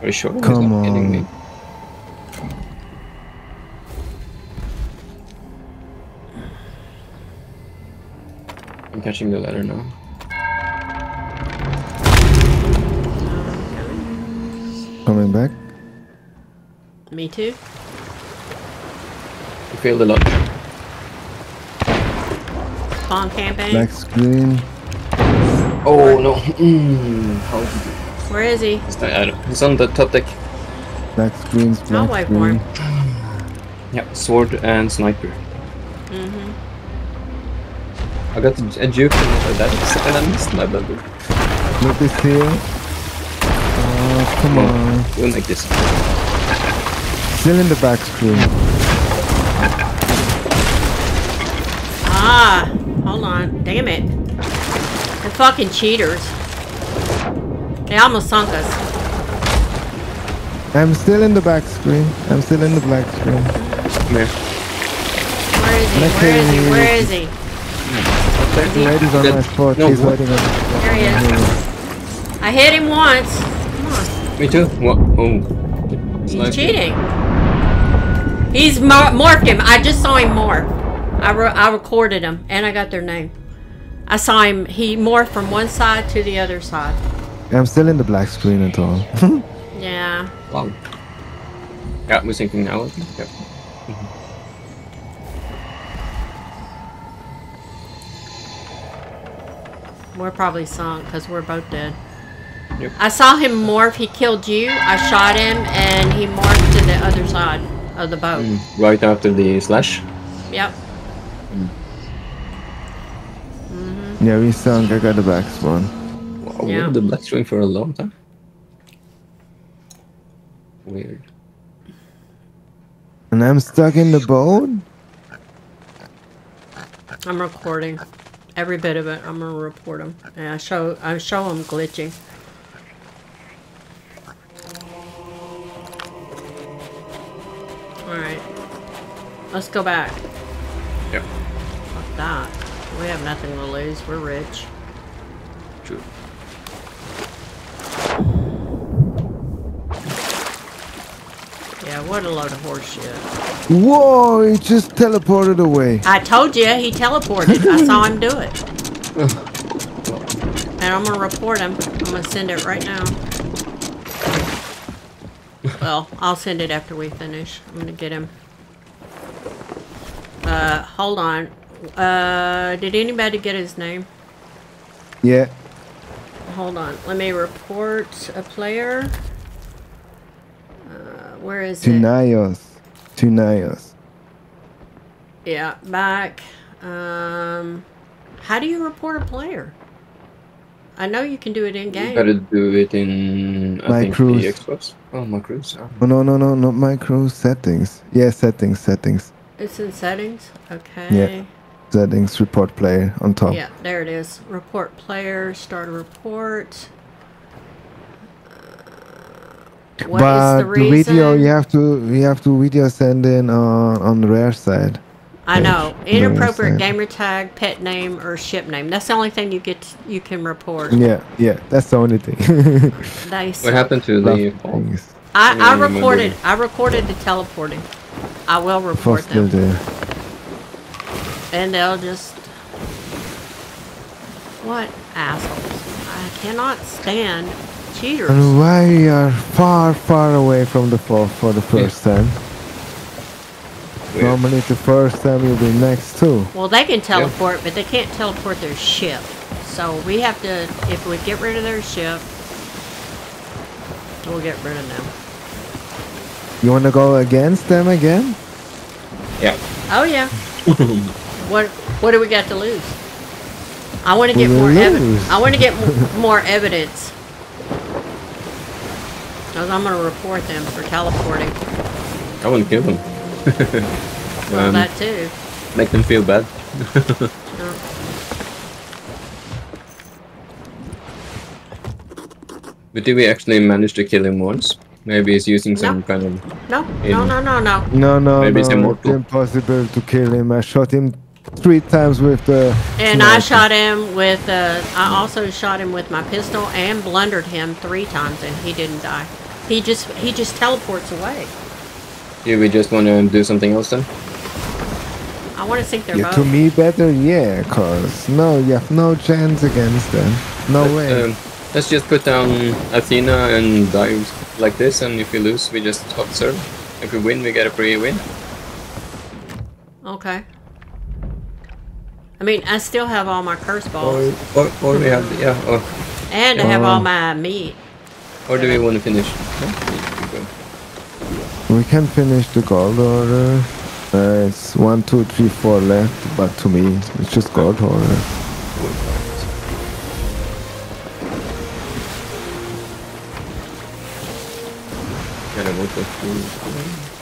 Are you sure? He's Come not kidding on. me. I'm catching the ladder now. Coming back. Me too. You failed a lot. Spawn campaign. Black screen. Oh no! Mm, how did you? Where is he? He's, not, I don't, he's on the top deck. Black screens. I'll Black wait for screen. him. Yeah, sword and sniper. Mm-hmm. I got a juke and that, and I missed my bubble. Look is here. Oh, come on. We'll make this. Still in the back screen. Ah, hold on. Damn it. The fucking cheaters. They almost sunk us. I'm still in the back screen. I'm still in the black screen. Come here. Where is he? Let's Where is he? see. Where is he? Raiders on my spot. No, He's what? waiting on There he is. I hit him once. Come on. Me too. What? Oh. He's Sniper. cheating. He's mor- morphed him. I just saw him morph. I, re- I recorded him and I got their name. I saw him. He morphed from one side to the other side. I'm still in the black screen at all. Yeah. Wow. Yeah, we're sinking now. I think. Yep. Mm-hmm. We're probably sunk because we're both dead. Yep. I saw him morph. He killed you. I shot him and he morphed to the other side of the boat. Mm, Right after the slash. Yep. Mm. Mm-hmm. yeah, we sunk. I got the back spawn. Wow, we Yeah. had the black string for a long time. Weird. And I'm stuck in the boat? I'm recording every bit of it. I'm gonna report him. And I show I show him glitching. All right, let's go back. Yep. Fuck that. We have nothing to lose. We're rich. True. Yeah, what a load of horseshit. Whoa, he just teleported away. I told you he teleported. I saw him do it. And I'm gonna report him. I'm gonna send it right now. Well, I'll send it after we finish. I'm gonna get him. Uh, hold on. Uh, did anybody get his name? Yeah, Hold on. Let me report a player. Where is it? Tunayos. Tunayos. Yeah, back. Um, how do you report a player? I know you can do it in game. You game. gotta do it in I My think cruise. the Xbox. Oh, my cruise. Oh. Oh, no, no, no, not micro settings. Yeah, settings, settings. It's in settings. Okay. Yeah. Settings, report player on top. Yeah, there it is. Report player. Start a report. Uh, What is but the the, reason? video you have to you have to video send in on on the rare side. I know. Inappropriate understand. gamer tag, pet name, or ship name. That's the only thing you get. To, you can report. Yeah, yeah, that's the only thing. They What happened to Love the fall? things. I, I I recorded. I recorded the teleporting. I will report First them, there. and they'll just. What assholes! I cannot stand cheaters. And why you are far, far away from the fall for the first time? Weird. Normally the first time you'll be next too. Well, they can teleport, but they can't teleport their ship. So we have to, if we get rid of their ship, we'll get rid of them. You wanna go against them again? Yeah. Oh yeah. what What do we got to lose? I want to get more evidence. I want to get more evidence. Cause I'm gonna report them for teleporting. I want to kill them. Well, Um, that too. Make them feel bad. No. But did we actually manage to kill him once? Maybe he's using some No. kind of. No, In- no, no, no, no. No, no, Maybe it's no. It's immortal. impossible to kill him. I shot him three times with the. And I sniper. shot him with. Uh, I also shot him with my pistol and blundered him three times, and he didn't die. He just he just teleports away. Do we just want to do something else then? I want to sink their Yeah, boat. to me better, yeah, cause no, you have no chance against them. No But, way. um, let's just put down Athena and dive like this, and if we lose, we just observe. If we win, we get a free win. Okay. I mean, I still have all my curse balls, or, or we have, yeah, or, and I have all Um, my meat. Or do we want to finish? No? We can finish the Gold Hoarder. Uh, it's one, two, three, four left, but to me, it's just Gold Hoarder. Can I vote for two?